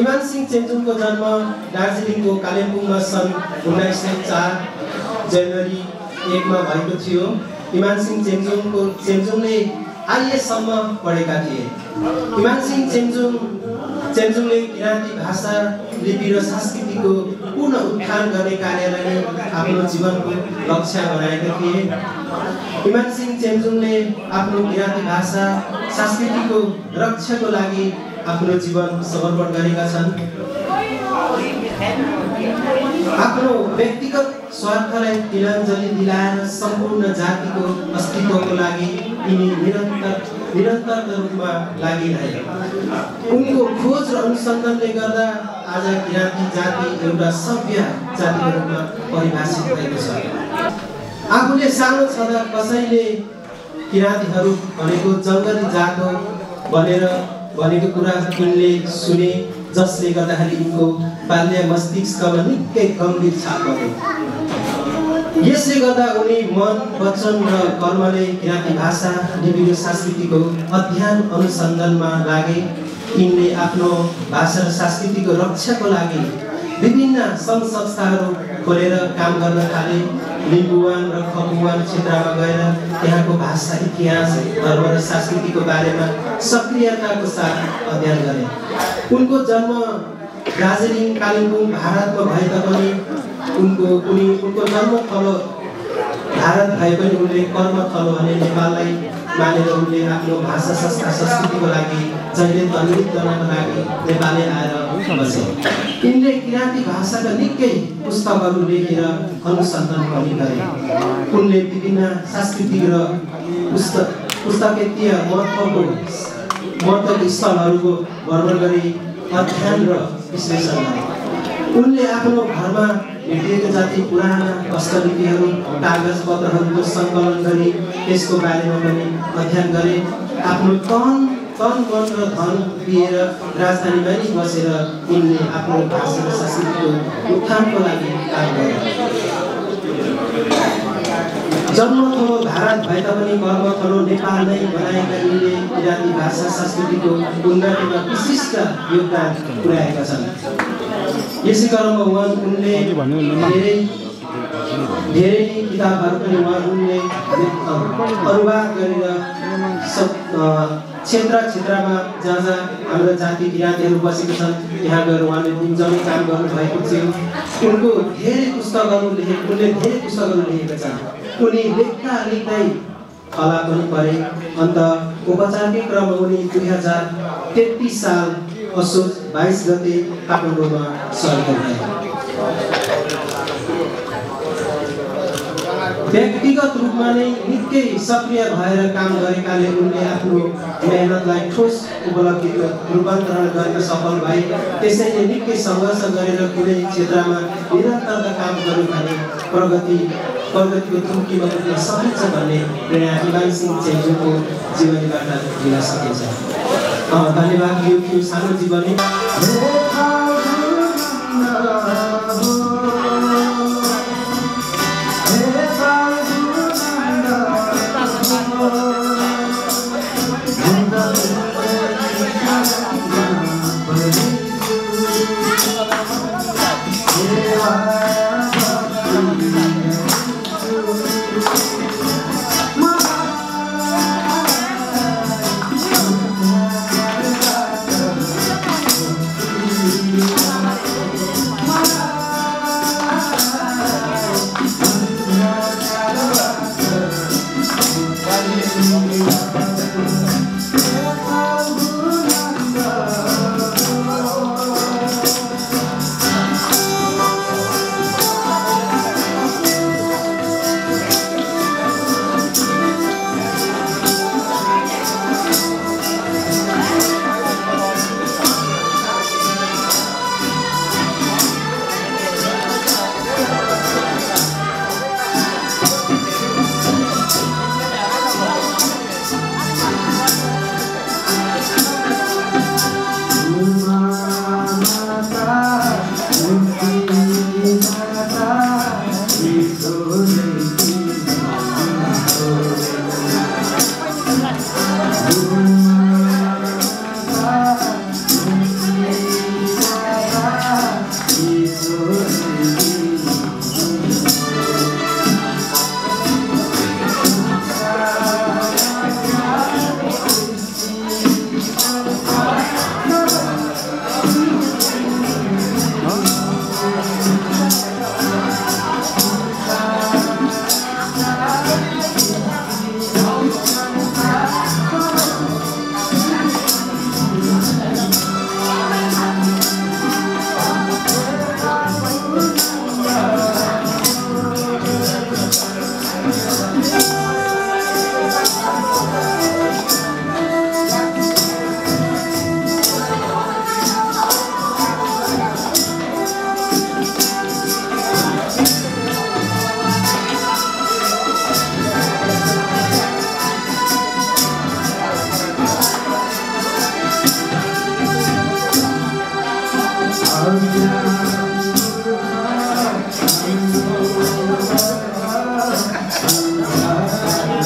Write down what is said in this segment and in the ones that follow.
इमान सिंह चेम्चुङको जन्म दार्जिलिङको कालिम्पोङमा सन् उन्नाइस सय चार जनवरी एकमा भएको थियो। इमान सिंह चेम्चुङको चेम्चुङले आइएसम्म पढेका थिए। इमान सिंह चेम्चुङ चेम्चुङले किराँती भाषा लिपि र संस्कृतिको पुनः उत्थान गर्ने कार्यलाई आफ्नो जीवनको लक्ष्य बनाएका थिए। इमान सिंह चेम्चुङले आफ्नो किराँती भाषा संस्कृतिको रक्षाको लागि आफ्नो जीवन समर्पण गरेका छन्। आफ्नो व्यक्तिगत स्वार्थलाई तिलाञ्जली दिलाएर सम्पूर्ण जातिको अस्तित्वको लागि यिनी निरन्तर निरन्तर रूपमा लागिरहे। उनको खोज र अनुसन्धानले गर्दा आज किराँती जाति एउटा सभ्य जातिको रूपमा परिभाषित भएको छ। आफूले सानो छँदा कसैले किराँतीहरू भनेको जङ्गली जात हो भनेर भनेको कुरा यिनले सुने जसले गर्दाखेरि यिनको बाल्य मस्तिष्कमा निकै गम्भीर छाप यसले गर्दा उनी मन वचन र कर्मले किराँती भाषा र संस्कृतिको अध्ययन अनुसन्धानमा लागे। यिनले आफ्नो भाषा र संस्कृतिको रक्षाको लागि विभिन्न सङ्घ संस्थाहरू खोलेर काम गर्न थाले। लिम्बुवान र खपुवान क्षेत्रमा गएर त्यहाँको भाषा इतिहास धर्म र संस्कृतिको बारेमा सक्रियताको साथ अध्ययन गरे। उनको जन्म दार्जिलिङ कालिम्पोङ भारतमा भए तापनि उनको उनी उनको जन्म थलो भारत भए पनि उनले कर्म थलो भने नेपाललाई मानेर उनले आफ्नो भाषा संस्था संस्कृतिको लागि जहिले तन्वित गर्नको लागि नेपालै आएर बसे। यिनले किराँती भाषाका निकै पुस्तकहरू लेखेर अनुसन्धान पनि गरे। उनले विभिन्न सांस्कृतिक र पुस्तक पुस्तकीय महत्त्वको महत्त्वको स्थलहरूको वर्णन गरी अध्ययन र विश्लेषण गरे। उनले आफ्नो घरमा भेटिएको जाति पुराना हस्तलिपिहरू कागज पत्रहरूको सङ्कलन गरी त्यसको बारेमा पनि अध्ययन गरे। आफ्नो तन तन मन र धन दिएर राजधानीमा नै बसेर उनले आफ्नो भाषा र संस्कृतिको उत्थानको लागि काम गरे। जन्म थलो भारत भए तापनि कर्म थलो नेपाल नै बनाएका यिनले किराँती भाषा संस्कृतिको उन्नतिमा विशिष्ट योगदान पुर्याएका छन्। यसै क्रममा उहाँ उनले धेरै धेरै नै किताबहरू पनि उहाँ उनले अनुवाद गरेर सब क्षेत्र क्षेत्रमा जहाँ जहाँ हाम्रो जाति किराँतीहरू बसेका छन् त्यहाँ गएर उहाँले गुन्जाउने काम गर्नुभएको थियो। उनको धेरै पुस्तकहरू लेखे उनले धेरै पुस्तकहरू लेखेका छन्। उनी लेख्दा लेख्दै कला पनि परे। अन्त उपचारकै क्रममा उनी दुई हजार तेत्तिस साल असोज बाइस गते काठमाडौँमा स्वर्ग भए व्यक्तिगत रूपमा नै निकै सक्रिय भएर काम गरेकाले उनले आफ्नो मेहनतलाई ठोस उपलब्धिको रूपान्तरण गर्न सफल भए त्यसैले निकै सङ्घर्ष गरेर कुनै क्षेत्रमा निरन्तरता काम गर्नु भने प्रगति प्रगतिको थुम्कीमा पुग्न सकिन्छ भन्ने प्रेरणा सिंह चेन्जुको जीवनीबाट दिन सकिन्छ। धन्यवाद यो सानो जीवनी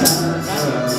Yes.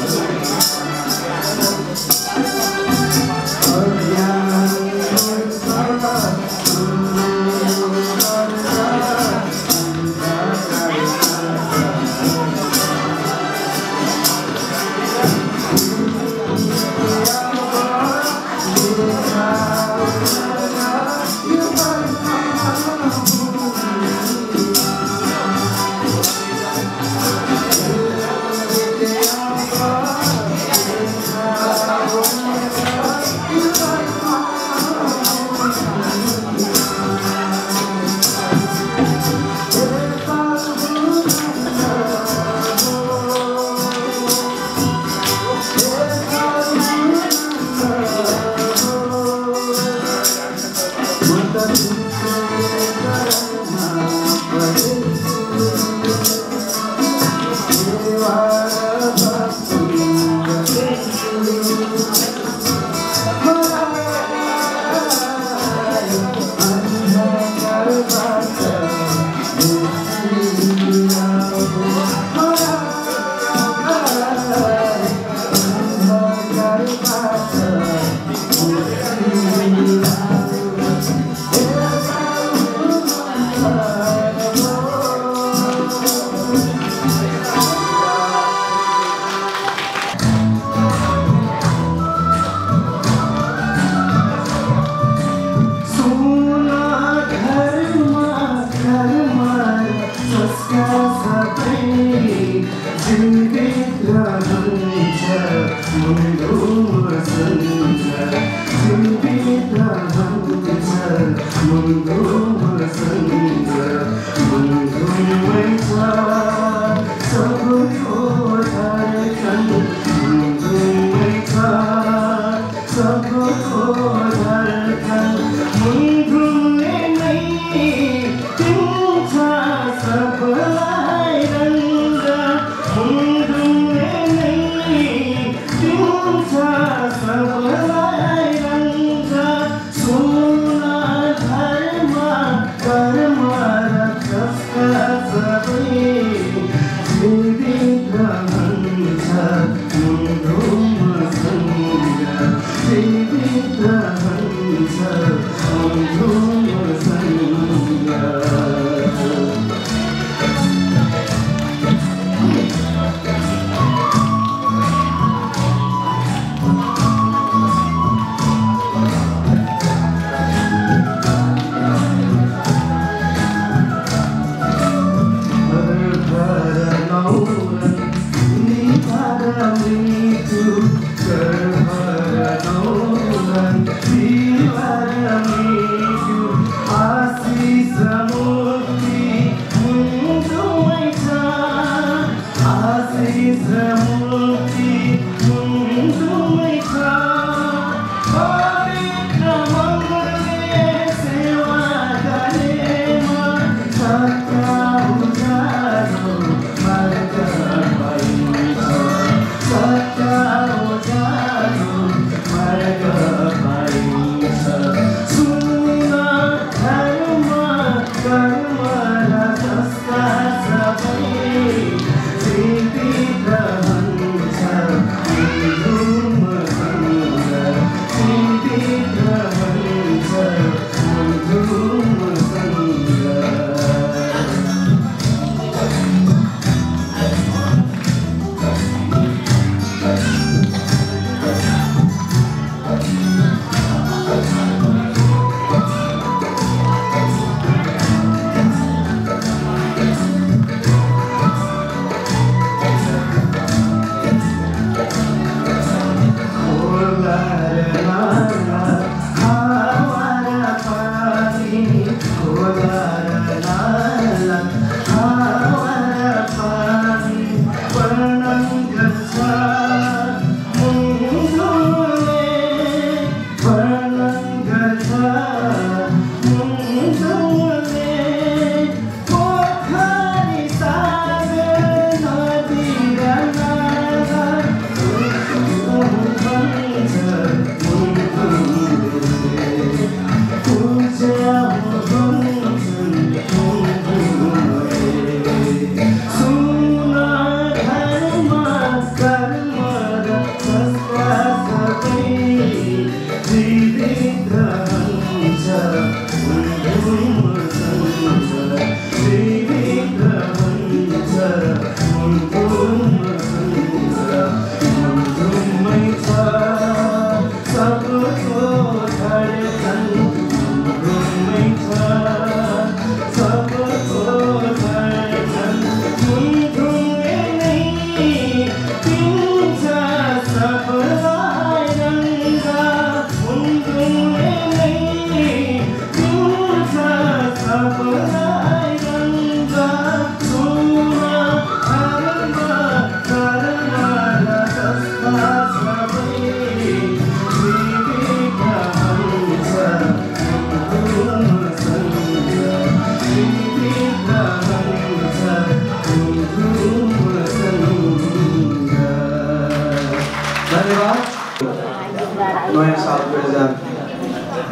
Bye.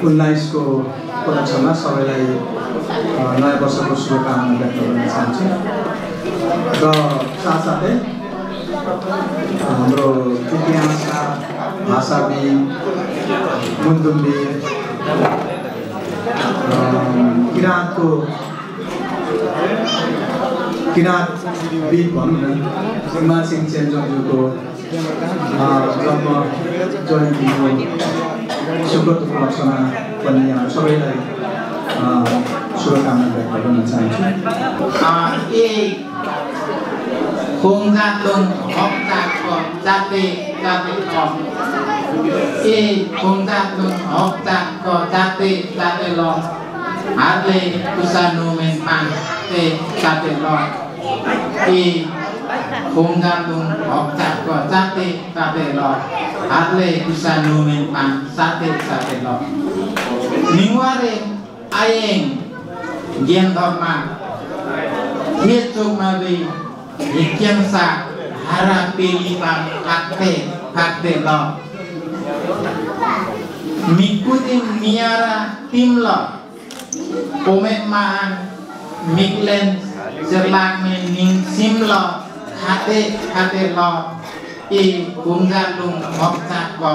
उन्नाइसको उपलक्ष्यमा सबैलाई नयाँ वर्षको शुभकामना व्यक्त गर्न चाहन्छु। र साथसाथै हाम्रो इतिहासकार भाषाविद मुन्दुम्बी किराँतको किराँतविद भनौँ न सिंह चेन्जोङज्यूको जन्म जयन्तीको සුබ ලක්ෂණ වන්නේ සබයිලයි শুভকামনা ব্যক্ত করতে চাইছি এই সংঘাতন হত্যাক যাতে যাতে কম এই সংঘাতন হত্যাক যাতে যাতে লম হাতে কুসানো মেন পান তে যাতে লম এই Om jantung Okcak ko lo Arle bisa numen pan sate sate lo Ningware ayeng Gien Hitung mabi Ikiang sa Harapi lima kakte kakte lo Mikutin miara tim lo Pumek maan Miklen Serlang mening simlo hate hate lo i bunga lung hokta ko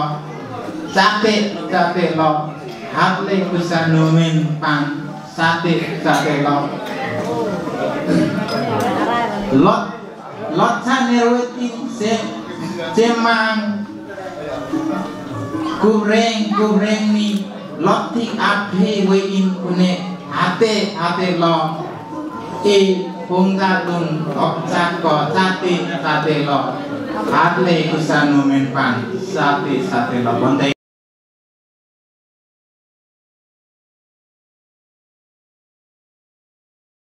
sate sate lo hate kusa numin pan sate sate lo lo lo tane roti se semang kureng kureng ni lo ti ape we in kune hate hate lo i pungga tung ok chat ko sate sate lo atle